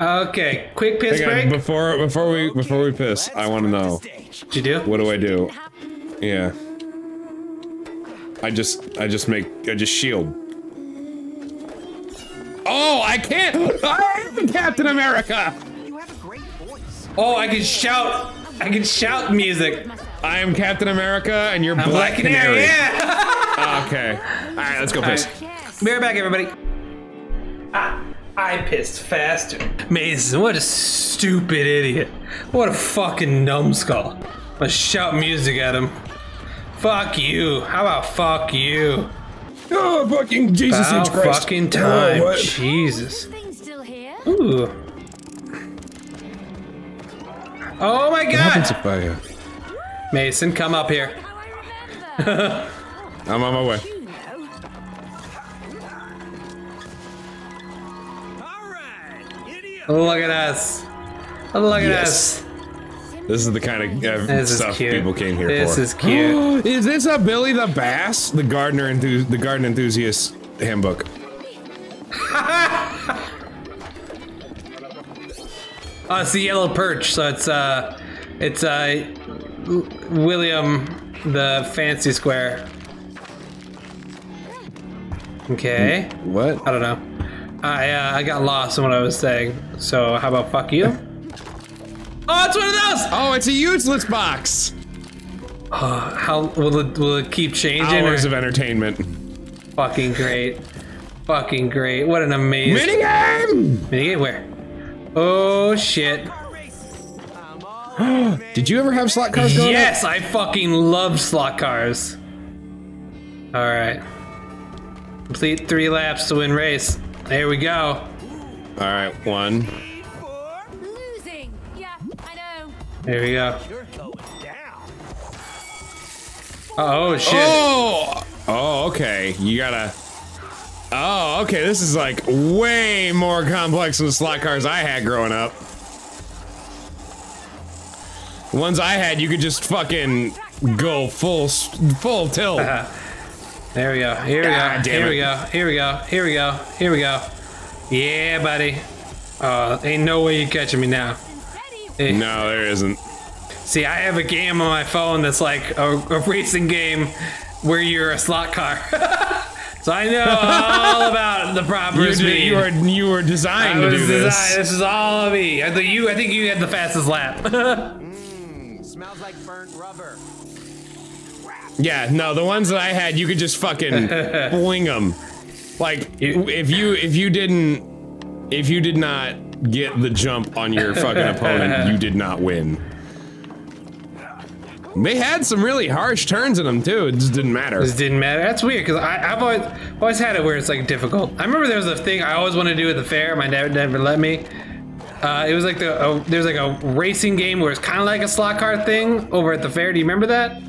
Okay, quick piss Hang on, break. before before we before we piss, I want to know What'd you do? what do I do? Yeah. I just I just make I just shield. Oh, I can't. I am Captain America. Oh, I can shout. I can shout music. I am Captain America, and you're I'm Black, Black Canary. Canary. Yeah. Okay. All right, let's go piss. Be right back, everybody. I pissed faster. Mason, what a stupid idiot. What a fucking numbskull. Let's shout music at him. Fuck you. How about fuck you? Oh, fucking Jesus About H. Christ. fucking time. Oh, what? Jesus. Thing's still here. Ooh. Oh my What happens god! if I, uh, Mason, come up here. I'm on my way. Look at us. Look at Yes. us. This is the kind of uh, stuff people came here this for. This is cute. is this a Billy the Bass? The gardener enthu- the garden enthusiast handbook. Oh, it's the yellow perch. So it's uh, it's uh, William the fancy square. Okay. What? I don't know. I uh, I got lost in what I was saying. So how about fuck you? Oh, it's one of those. Oh, it's a useless box. How will it will it keep changing? Hours or- of entertainment. fucking great. Fucking great. What an amazing Minigame! minigame. Where? Oh shit. Did you ever have slot cars going Yes, I fucking love slot cars. All right. Complete three laps to win race. There we go. All right, one. Losing. Yeah, I know. There we go. Oh shit. Oh! Oh, okay. You gotta. Oh, okay. This is like way more complex than the slot cars I had growing up. The ones I had, you could just fucking go full full tilt. There we go. Here we God go. Here it. we go. Here we go. Here we go. Here we go. Yeah, buddy. Uh, ain't no way you're catching me now. Ready. Eh. No, there isn't. See, I have a game on my phone that's like a, a racing game where you're a slot car. so I know all about the proper You, did, speed. you were you were designed I to was do this. designed. This is all of me. I think you. I think you had the fastest lap. Smells like burnt rubber. Yeah, no, the ones that I had, you could just fucking fling them. Like if you if you didn't if you did not get the jump on your fucking opponent, you did not win. They had some really harsh turns in them too. It just didn't matter. This didn't matter. That's weird because I've always always had it where it's like difficult. I remember there was a thing I always wanted to do at the fair. My dad never let me. Uh, it was like the uh, there's like a racing game where it's kind of like a slot car thing over at the fair. Do you remember that?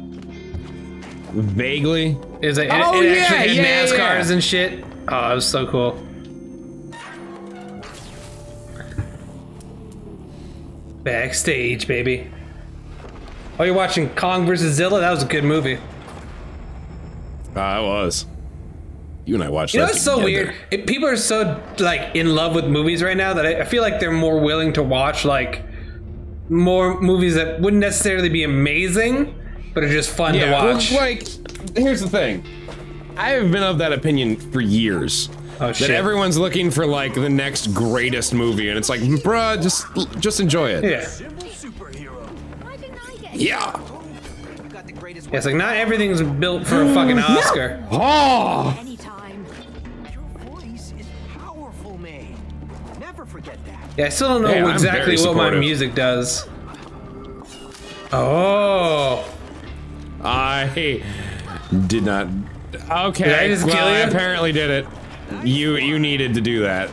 Vaguely. It was like it, Oh, it yeah, actually had yeah, yeah, NASCARs yeah. and shit. Oh, it was so cool. Backstage, baby. Oh, you're watching Kong vs. Zilla? That was a good movie. Uh, I was. You and I watched You know that what's so weird? It, people are so like in love with movies right now that I, I feel like they're more willing to watch like more movies that wouldn't necessarily be amazing, but are just fun Yeah, to well, watch. like, here's the thing. I have been of that opinion for years. oh That shit! everyone's looking for like the next greatest movie, and it's like, bruh, just just enjoy it. yeah. Why didn't I get Yeah. You got the greatest Yeah, it's like not everything's built for a fucking Oscar. Oh. anytime? Your voice is powerful, man. Never forget that. Yeah, I still don't know Yeah, exactly what my music does. Oh, I did not. Okay, Did I just well, kill I apparently did it. You you needed to do that.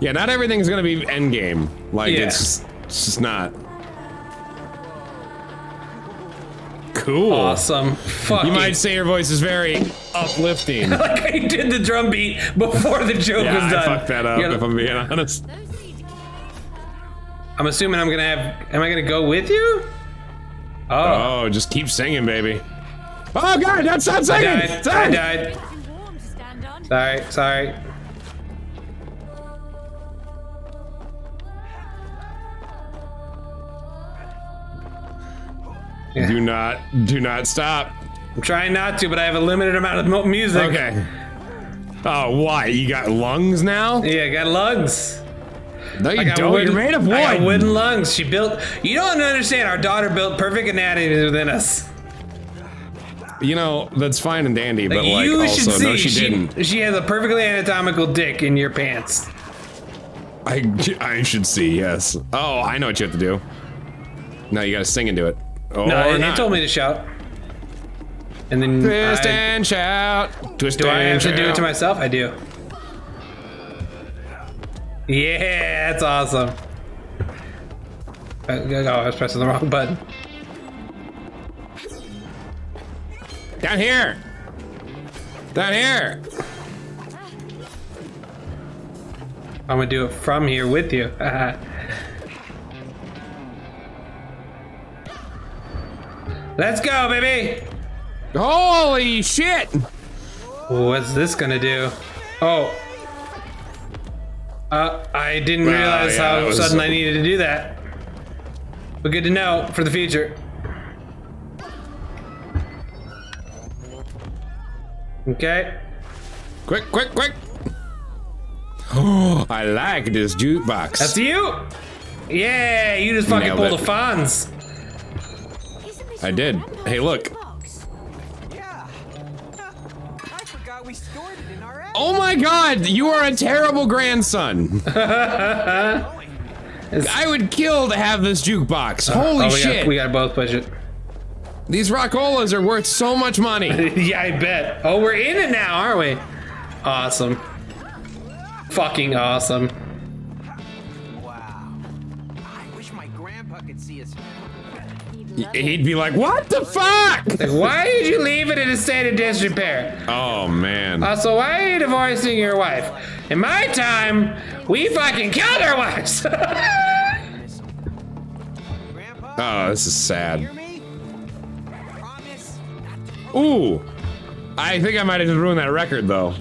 Yeah, not everything's gonna be endgame. Like Yeah. it's just, it's just not. Cool. awesome! Fuck You might say your voice is very uplifting. like I did the drum beat before the joke yeah, was I done. fucked that up You gotta- if I'm being honest. Those seats. I'm assuming I'm gonna have. Am I gonna go with you? Oh, Oh, just keep singing, baby. Oh god, that's not I singing. died. I died. Too warm to. Sorry, sorry. Yeah. Do not, do not stop. I'm trying not to, but I have a limited amount of music. Okay. Oh, why? You got lungs now? Yeah, I got lungs. No, you I don't. wooden, You're made of wood. I got wooden lungs. She built. You don't understand. Our daughter built perfect anatomy within us. You know, that's fine and dandy, but like you also, should see. no, she, didn't. She has a perfectly anatomical dick in your pants. I, I should see, yes. Oh, I know what you have to do. No, you gotta sing into it. Oh, No, or it, not. it told me to shout. And then Twist I- and shout. Twist do I have to do it to myself? I do. Yeah, that's awesome. Uh, Oh, I was pressing the wrong button. Down here. Down here. I'm gonna do it from here with you. Let's go, baby! Holy shit! What's this gonna do? Oh. Uh, I didn't Well, realize yeah, how was- sudden I needed to do that. But good to know for the future. Okay. Quick, quick, quick! Oh, I like this jukebox. That's you! Yeah, you just fucking Nailed pulled it. a Fonz. I did. Hey, look. Oh my god, you are a terrible grandson. I would kill to have this jukebox. Uh, Holy oh, we shit. Got, we gotta both push it. These rockolas are worth so much money. yeah, I bet. Oh, we're in it now, aren't we? Awesome. Fucking awesome. He'd be like, what the fuck? Like, why did you leave it in a state of disrepair? Oh man. Uh, also, why are you divorcing your wife? In my time, we fucking killed our wives. Oh, this is sad. hear me? Promise not to Ooh. I think I might have just ruined that record though.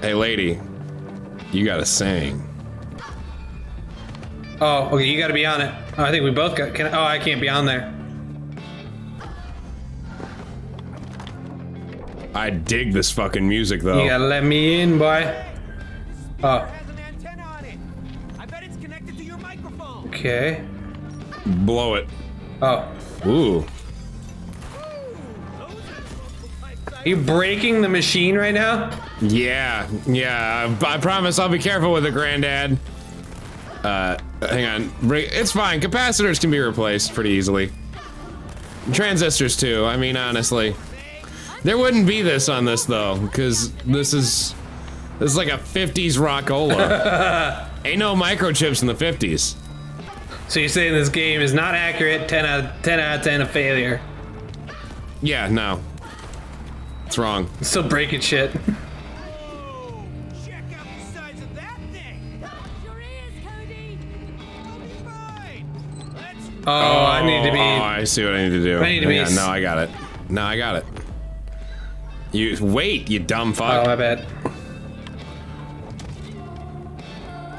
Hey lady, you gotta sing. oh, okay, you gotta be on it. Oh, I think we both got. Can, oh, I can't be on there. I dig this fucking music though. You gotta let me in, boy. Oh, has an antenna on it. I bet it's connected to your microphone. okay. Blow it. Oh, Ooh. are you breaking the machine right now? Yeah, yeah. I promise I'll be careful with it, Granddad. Uh, hang on. It's fine. Capacitors can be replaced pretty easily. Transistors too. I mean, honestly, there wouldn't be this on this though, because this is this is like a '50s rockola. Ain't no microchips in the '50s. So you're saying this game is not accurate? 10 out of 10 out of 10 a failure. Yeah, no. It's wrong. Still breaking shit. Let's Oh, I need to be. Oh, I see what I need to do. I need to be s- No, I got it. No, I got it. You wait, you dumb fuck. Oh, my bad.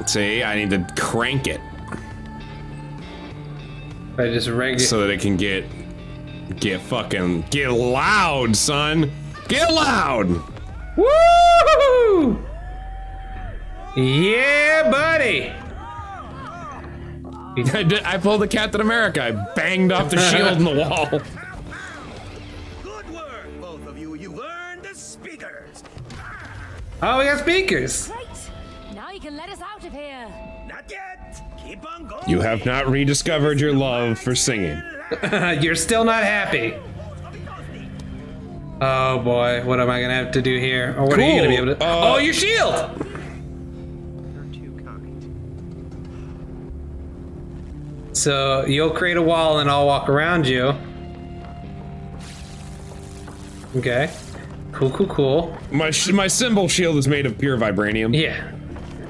See, I need to crank it I just reg so that it can get get fucking get loud, son. Get loud. Woo! Yeah, buddy. I, did, I pulled the Captain America. I banged off the shield in the wall. Good work, both of you. You learned the speakers. Oh, we got speakers. Great! Now you can let us out of here. Not yet. Keep on going. You have not rediscovered your love for singing. You're still not happy. Oh boy, what am I gonna have to do here? Or what are you gonna be able to? Uh, oh, your shield. So you'll create a wall and I'll walk around you. Okay. Cool, cool, cool. My sh- my cymbal shield is made of pure vibranium. Yeah.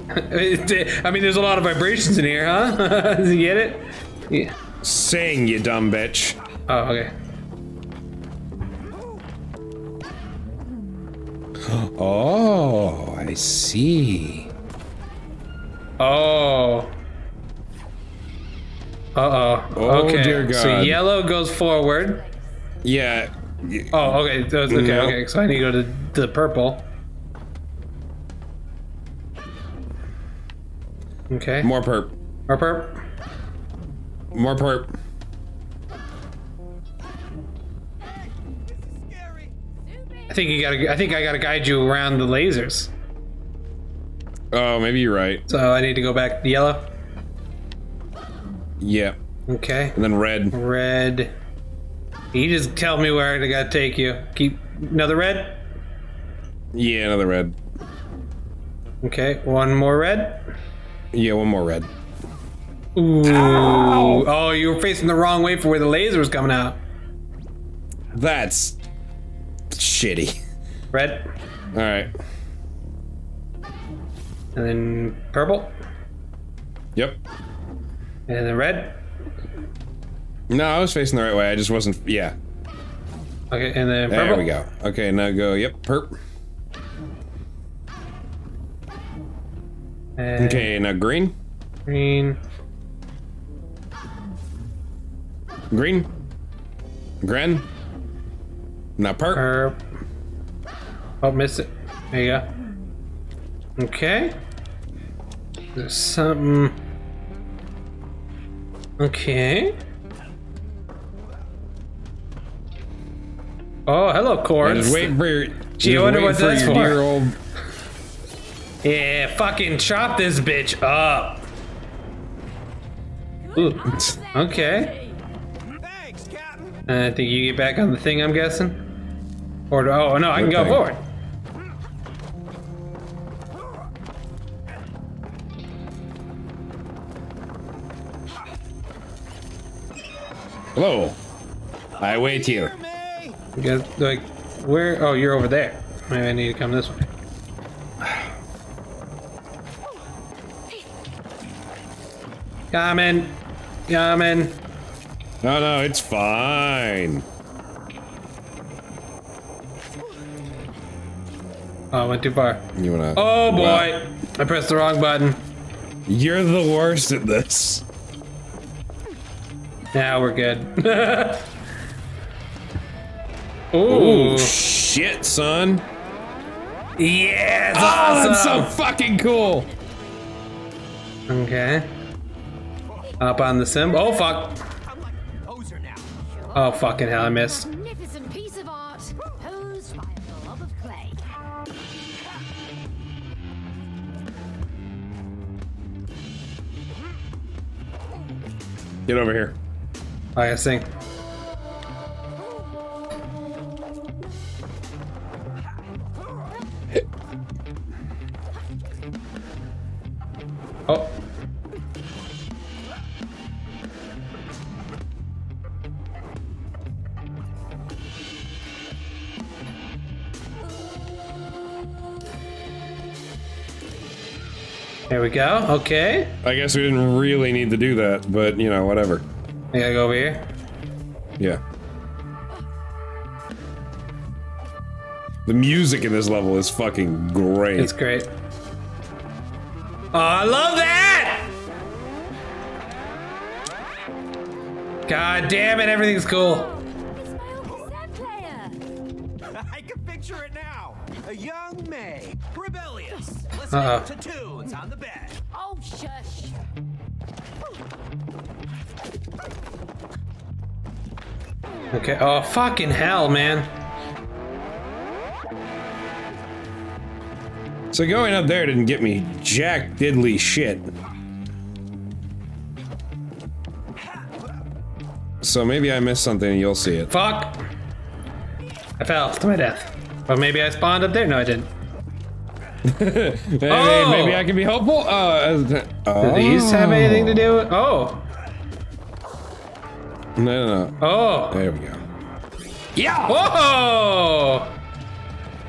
I mean, there's a lot of vibrations in here, huh? you get it? Yeah. Sing, you dumb bitch. Oh, okay. Oh, I see. Oh. Uh oh. Oh, okay. dear So yellow goes forward. Yeah. Oh, okay. so- Okay. No. Okay. So I need to go to the purple. Okay. More perp. Or perp. More perp. I think you gotta. I think I gotta guide you around the lasers. Oh, maybe you're right. So I need to go back to yellow. Yeah. Okay. And then red. Red. You just tell me where I gotta take you. Keep another red. Yeah, another red. Okay. One more red. Yeah, one more red. Ooh. Oh, you were facing the wrong way for where the laser was coming out. That's shitty. Red. All right. And then purple. Yep. And then red. No, I was facing the right way. I just wasn't. Yeah. Okay, and then There we go. Okay, now go. Yep. Perp. And Okay, now green. Green. Green. Gren. Now perp. Herb. Oh, missed it. There you go. Okay. There's something. Okay. Oh, hello, I Cords. just wait for your. Gee, I wonder wait what that's your for. Dear old. Yeah, fucking chop this bitch up. Ooh. Okay. Thanks, Captain. I think you get back on the thing, I'm guessing. Or oh no, I can go thing? forward. Hello. I wait here. You guys, like, where? Oh, you're over there. Maybe I need to come this way. Coming. Coming. No, no, it's fine. Oh, I went too far. You wanna? Oh boy. Wow. I pressed the wrong button. You're the worst at this. Now we're good. Ooh. Oh shit, son. Yeah, it's Oh, that's so fucking cool. Okay. Up on the sim. Oh fuck. I'm like a poser now. Oh fucking hell, I missed. Magnificent piece of art, posed by a blob of clay. Get over here. I gotta sing. Oh. There we go. Okay. I guess we didn't really need to do that, but you know, whatever. I gotta go over here. Yeah. The music in this level is fucking great. It's great. Oh, I love that! God damn it, everything's cool. It's my old cassette player. I can picture it now. A young May, rebellious, listening Uh-oh. to tunes on the bed. Okay, oh, fucking hell, man. so going up there didn't get me jack diddly shit. So maybe I missed something and you'll see it. Fuck. I fell to my death. Or maybe I spawned up there. No, I didn't. Maybe, Oh! maybe I can be helpful. Uh, Do oh. these have anything to do with? Oh. No, no, no. Oh. There we go. Yeah. Whoa.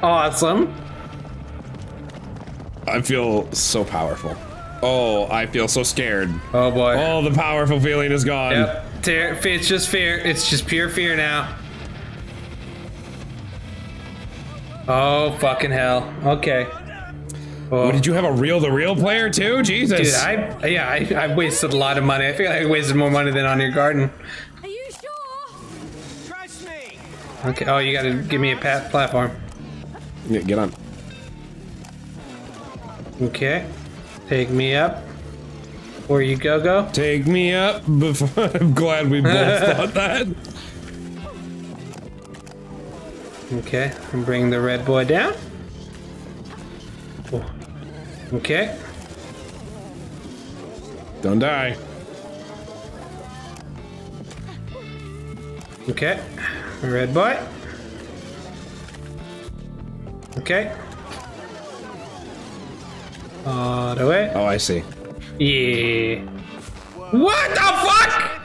Awesome. I feel so powerful. Oh, I feel so scared. Oh boy. Oh, the powerful feeling is gone. Yep. It's just fear. It's just pure fear now. Oh fucking hell. Okay. Oh, did you have a reel to reel player too? Jesus. dude, I yeah, I, I wasted a lot of money. I feel like I wasted more money than on your garden. Are you sure? Trust me. Okay. Oh, you gotta give me a pat platform. Yeah, get on. Okay. Take me up. Where you go go? Take me up before I'm glad we both thought that. Okay. And bring the red boy down. Oh. Okay. Don't die. Okay. Red boy. Okay. All the way. Oh, I see. Yeah. What the fuck?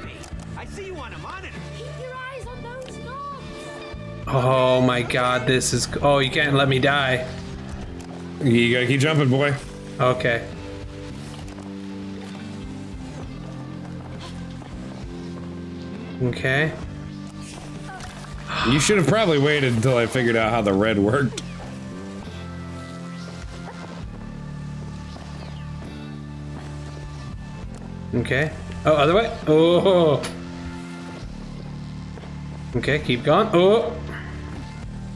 I see you on a monitor. Keep your eyes on those knobs. Oh my god, this is. Oh, you can't let me die. You gotta keep jumping, boy. Okay. Okay. You should have probably waited until I figured out how the red worked. Okay. Oh, other way. Oh. Okay, keep going. Oh.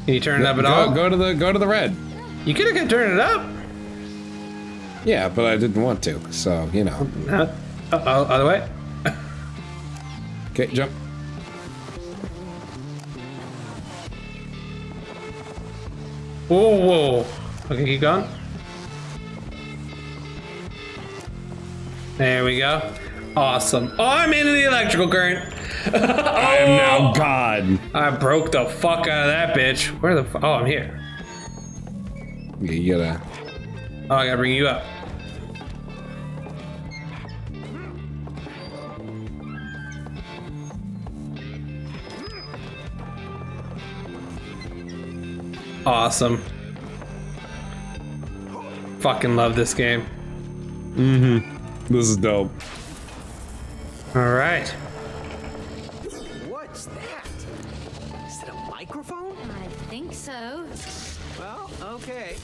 Can you turn it up at go, all? go to the go to the red. You could have turned it up. Yeah, but I didn't want to, so you know. Uh, oh, oh, other way. Okay, jump. Whoa, whoa. Okay, keep going. There we go. Awesome. Oh, I'm into the electrical current. I am now oh. God. I broke the fuck out of that bitch. Where the fu- Oh, I'm here. You gotta. Oh, I gotta bring you up. Awesome. Fucking love this game. Mhm. This is dope. All right. What's that? Is it a microphone? I think so. Well, okay.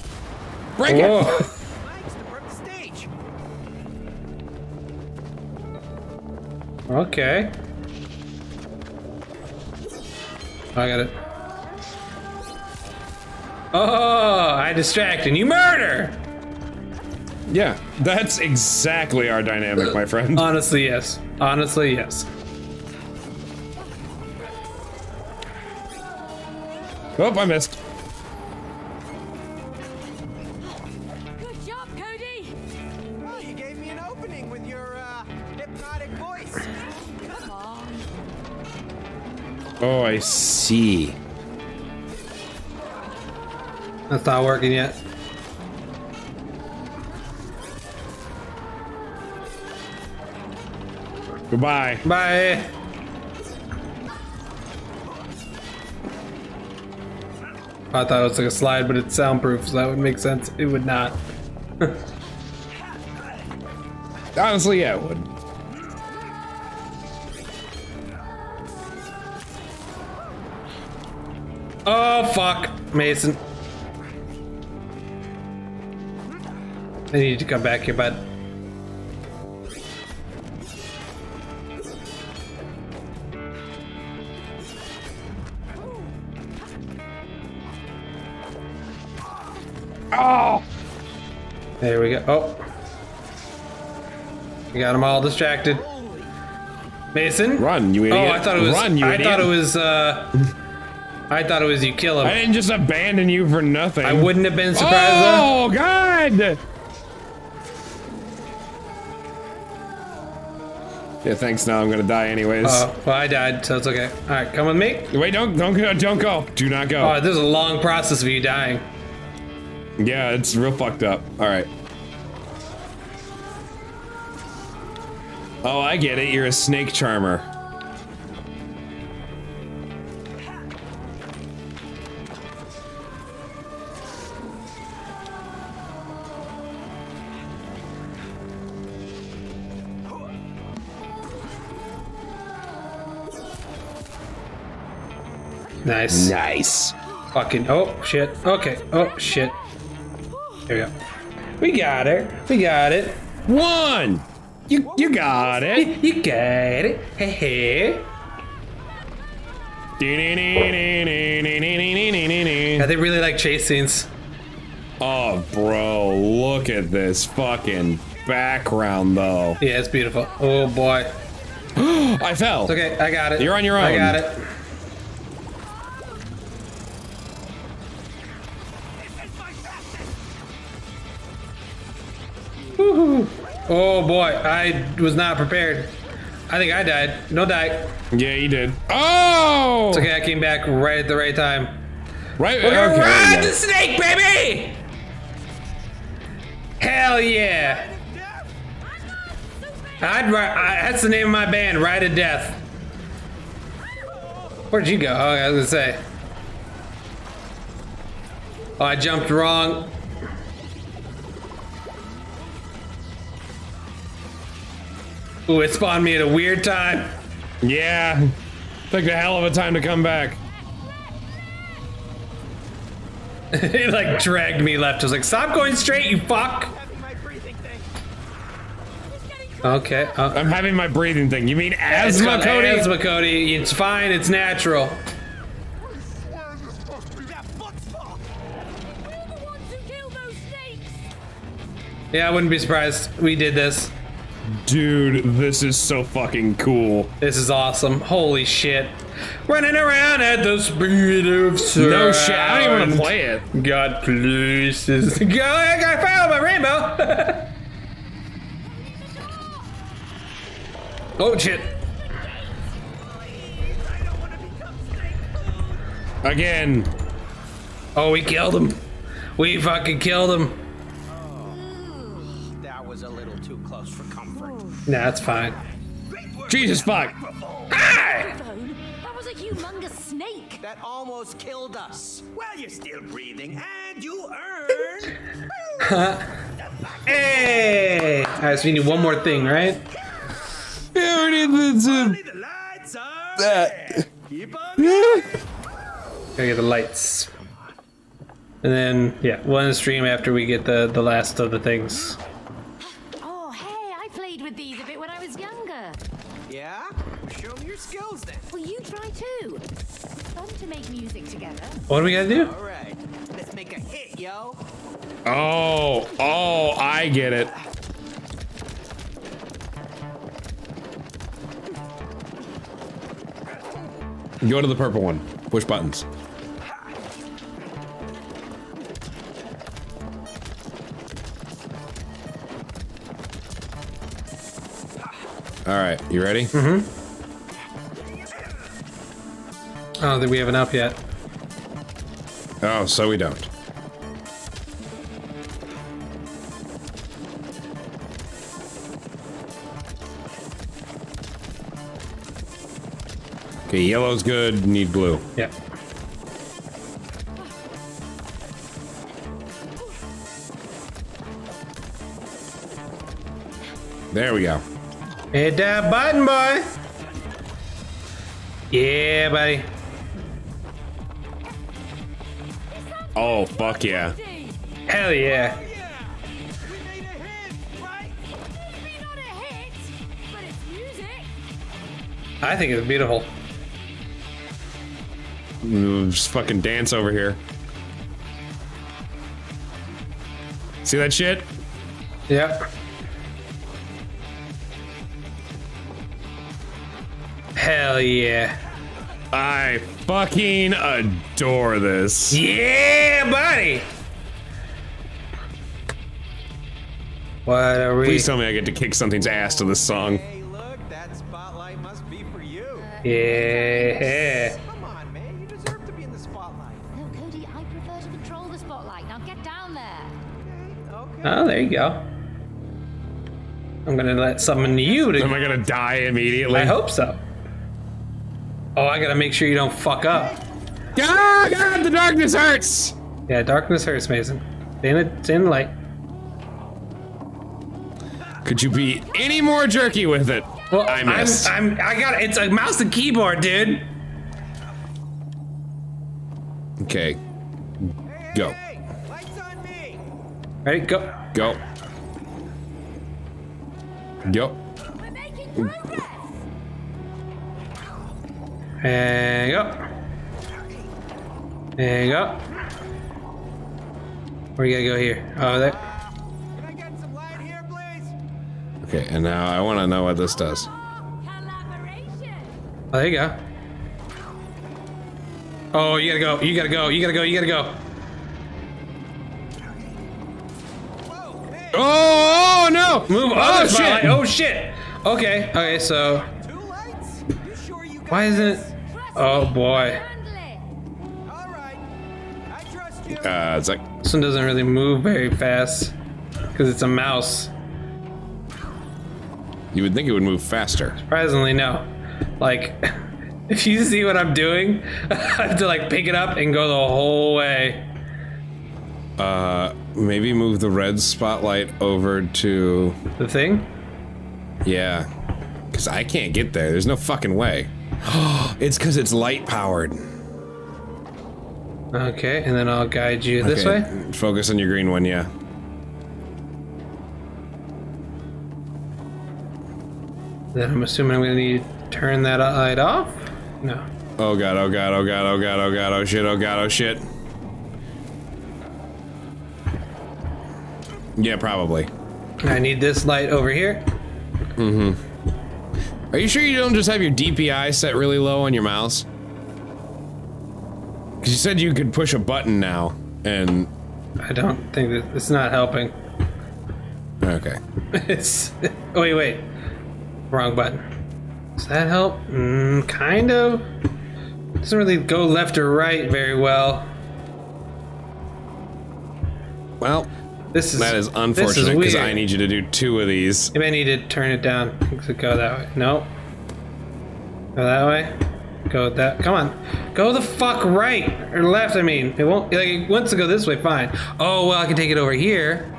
Break it. Whoa. Nice to work the stage. Okay. I got it. Oh, I distract and you murder. Yeah, that's exactly our dynamic, my friend. Honestly, yes. Honestly, yes. Oh, I missed. Good job, Cody. Well, you gave me an opening with your uh, hypnotic voice. Come on. Oh, I see. That's not working yet. Goodbye. Bye. I thought it was like a slide, but it's soundproof, so that would make sense. It would not. Honestly, yeah, it would. Oh, fuck. Mason. I need to come back here, bud. Oh! There we go. Oh. We got them all distracted. Mason? Run, you idiot. Oh, idiot. I thought it was. Run, you I idiot. thought it was. uh I thought it was you kill him. I didn't just abandon you for nothing. I wouldn't have been surprised though. Oh, God! Yeah, thanks. Now I'm gonna die anyways. Oh, well, I died, so it's okay. All right, come with me. Wait, don't, don't go, don't go. Do not go. Oh, this is a long process of you dying. yeah, it's real fucked up. All right. Oh, I get it. You're a snake charmer. Nice. Nice. Fucking. Oh shit. Okay. Oh shit. There we go. We got it. We got it. One. You you got it. you got it. Hey hey. Yeah, they really like chase scenes. Oh, bro, look at this fucking background, though. Yeah, it's beautiful. Oh boy. I fell. It's okay. I got it. You're on your own. I got it. Oh boy, I was not prepared. I think I died. No die. Yeah, you did. Oh! It's okay, I came back right at the right time. Right. We're gonna okay, there ride you the snake, baby! Hell yeah! I'd ride. I, that's the name of my band, Ride of Death. Where'd you go? Oh, I was gonna say. Oh, I jumped wrong. Ooh, it spawned me at a weird time. Yeah. Took a hell of a time to come back. it like dragged me left. I was like, stop going straight, you fuck! Having my breathing thing. Okay. uh, I'm having my breathing thing. You mean asthma, Cody? Asthma, Cody. It's fine. It's natural. That foot's full. We're the ones who killed those snakes. Yeah, I wouldn't be surprised. We did this. Dude, this is so fucking cool. This is awesome. Holy shit. Running around at the speed of sound. No shit. I don't even want to play it. God, please. Go, I got found my rainbow. oh shit. Again. Oh, we killed him. We fucking killed him. Nah, it's fine. Jesus fuck. Hi. That was a humongous snake. That almost killed us. Well, you're still breathing, and you earned. Hey. All right, so we need one more thing, right? the lights are red. Keep on Gotta get the lights. And then, yeah, we'll end the stream after we get the, the last of the things. Oh, hey, I played with these a bit when I was younger. Yeah? Show me your skills then. Well, you try too. Fun to make music together. What are we gonna do? All right, let's make a hit, yo. Oh, oh, I get it. Go to the purple one. Push buttons. All right, you ready? Mm-hmm. I don't think we have an up yet. Oh, so we don't. Okay, yellow's good. Need blue. Yeah. There we go. Hit that button, boy. Yeah, buddy. Oh, fuck yeah. Hell yeah. Yeah, we made a hit, right? Maybe not a hit, but it's music. I think it's beautiful. Just fucking dance over here. See that shit? Yep. Hell yeah. I fucking adore this. Yeah, buddy. What are we? Please tell me I get to kick something's ass to this song. Hey, look, that spotlight must be for you. Yeah. Come on, man, you deserve to be in the spotlight. No, Cody, I prefer to control the spotlight. Now get down there. Okay. Oh, there you go. I'm gonna let summon you to. Am I gonna die immediately? I hope so. Oh, I gotta make sure you don't fuck up. Ah, God, the darkness hurts! Yeah, darkness hurts, Mason. Stay in the, stay in the light. Could you be any more jerky with it? Well, I missed. I'm, I'm, I got it's a mouse and keyboard, dude. Okay. Go. Hey, lights on me. Ready? Go. Go. Go. We're making progress. And go. Where you gotta go here? Oh, there. Uh, can I get some light here. Okay, and now I want to know what this does. Oh, there you go. Oh, you gotta go. You gotta go. You gotta go. You gotta go. Whoa, hey, Oh, oh no! Move. Oh, Oh, shit! shit. Oh shit. Okay. Okay. So two lights? Sure why isn't it? Oh boy. All right. I trust you. Uh, it's like This one doesn't really move very fast because it's a mouse. you would think it would move faster. Surprisingly, no. Like, if you see what I'm doing, I have to like pick it up and go the whole way. Uh, maybe move the red spotlight over to The thing? yeah, because I can't get there. There's no fucking way. it's because it's light powered. Okay, and then I'll guide you this Okay, way. Focus on your green one, yeah. Then I'm assuming I'm gonna need to turn that light off. No. Oh god, oh god, oh god, oh god, oh god, oh shit, oh god, oh shit. Yeah, probably. I need this light over here. Mm-hmm. Are you sure you don't just have your DPI set really low on your mouse? Because you said you could push a button now, and I don't think that it's not helping. okay. It's. Oh, wait, wait. Wrong button. Does that help? Mm, kind of. Doesn't really go left or right very well. Well, This is that is unfortunate because. I need you to do two of these. Maybe I need to turn it down. Go that way. No. Go that way. Go that. Come on. Go the fuck right or left. I mean, it won't. Like it wants to go this way. Fine. Oh well, I can take it over here,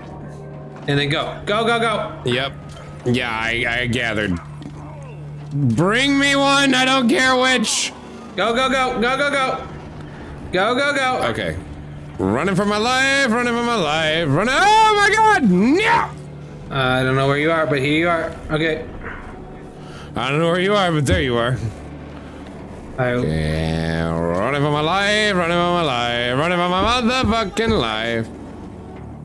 and then go. Go go go. Yep. Yeah, I, I gathered. Bring me one. I don't care which. Go go go go go go. Go go go. Okay. Running for my life. Running for my life. Running. Oh my god. No. Uh, I don't know where you are, but here you are. Okay. I don't know where you are, but there you are. I, Yeah, running for my life, running for my life, running for my motherfucking life.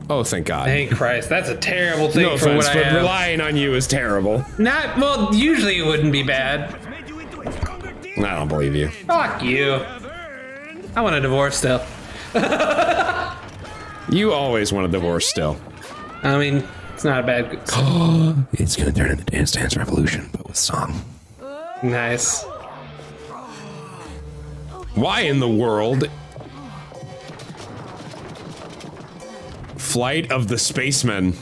Oh, thank God. Thank Christ. That's a terrible thing no for offense, what I but have. relying on you is terrible. Not well. Usually it wouldn't be bad. Made you into a stronger demon. I don't believe you. Fuck you. I want a divorce still. You always want a divorce still. I mean, it's not a bad. It's gonna turn into Dance Dance Revolution, but with song. Nice. Why in the world? Flight of the Spacemen.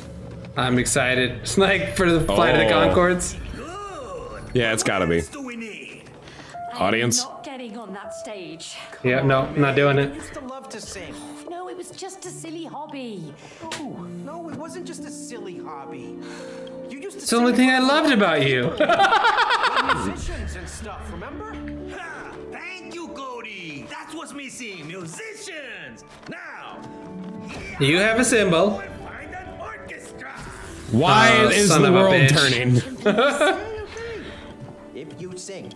I'm excited. It's like for the flight of the Oh. Conchords. Yeah, it's gotta be. do we need? Audience? Not getting on that stage. Yeah, no, not doing it. Used to love to sing. No, it was just a silly hobby. Oh, no, it wasn't just a silly hobby. You used to It's the only thing I loved about you. musicians and stuff, remember? Ha! Thank you, Cody. That's what's missing. Musicians. Now, you have a symbol. find an orchestra. Ah, Why Oh, is the world turning? If you sing,